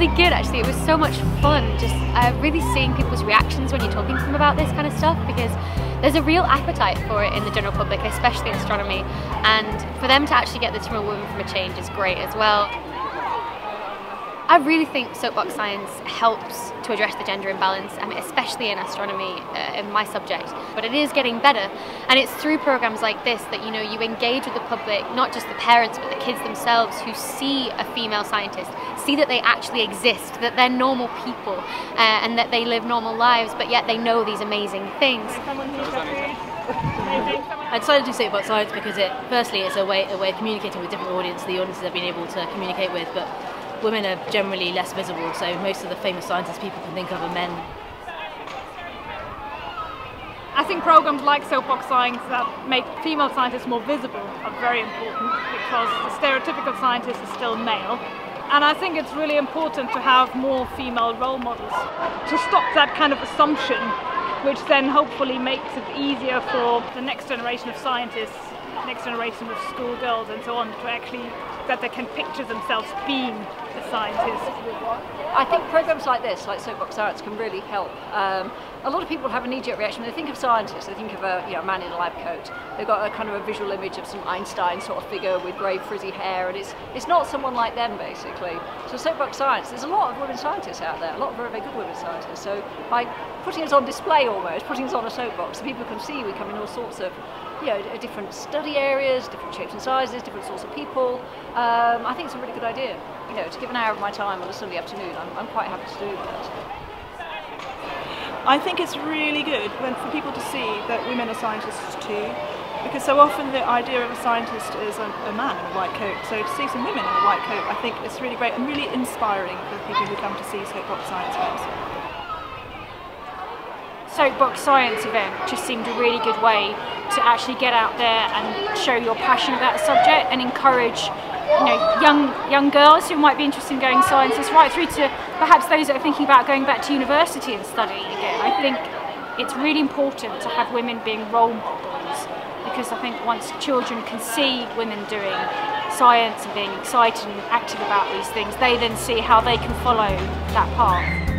really good actually. It was so much fun just uh, really seeing people's reactions when you're talking to them about this kind of stuff because there's a real appetite for it in the general public, especially in astronomy, and for them to actually get this from a woman from a change is great as well. I really think soapbox science helps to address the gender imbalance, especially in astronomy, uh, in my subject. But it is getting better, and it's through programs like this that you know you engage with the public, not just the parents, but the kids themselves who see a female scientist, see that they actually exist, that they're normal people, uh, and that they live normal lives, but yet they know these amazing things. I decided to do Soapbox Science because it, firstly, it's a way, a way of communicating with different audiences, the audiences I've been able to communicate with, but women are generally less visible, so most of the famous scientists people can think of are men. I think programs like Soapbox Science that make female scientists more visible are very important because the stereotypical scientist is still male. And I think it's really important to have more female role models to stop that kind of assumption, which then hopefully makes it easier for the next generation of scientists next generation of schoolgirls and so on to actually that they can picture themselves being a scientist. I think programs like this, like Soapbox Science, can really help. Um, a lot of people have a knee-jerk reaction when they think of scientists. They think of a, you know, man in a lab coat. They've got a kind of a visual image of some Einstein sort of figure with grey frizzy hair, and it's it's not someone like them basically. So Soapbox Science, there's a lot of women scientists out there, a lot of very, very good women scientists. So by putting us on display almost, putting us on a soapbox, so people can see we come in all sorts of you know, different study areas, different shapes and sizes, different sorts of people. Um, I think it's a really good idea. You know, to give an hour of my time on a Sunday afternoon, I'm, I'm quite happy to do that. I think it's really good when, for people to see that women are scientists too, because so often the idea of a scientist is a, a, man in a white coat. So to see some women in a white coat, I think it's really great and really inspiring for people who come to see Soapbox Science Games. Soapbox Science event just seemed a really good way to actually get out there and show your passion about the subject and encourage you know, young young girls who might be interested in going scientists, right through to perhaps those that are thinking about going back to university and studying again. I think it's really important to have women being role models because I think once children can see women doing science and being excited and active about these things, they then see how they can follow that path.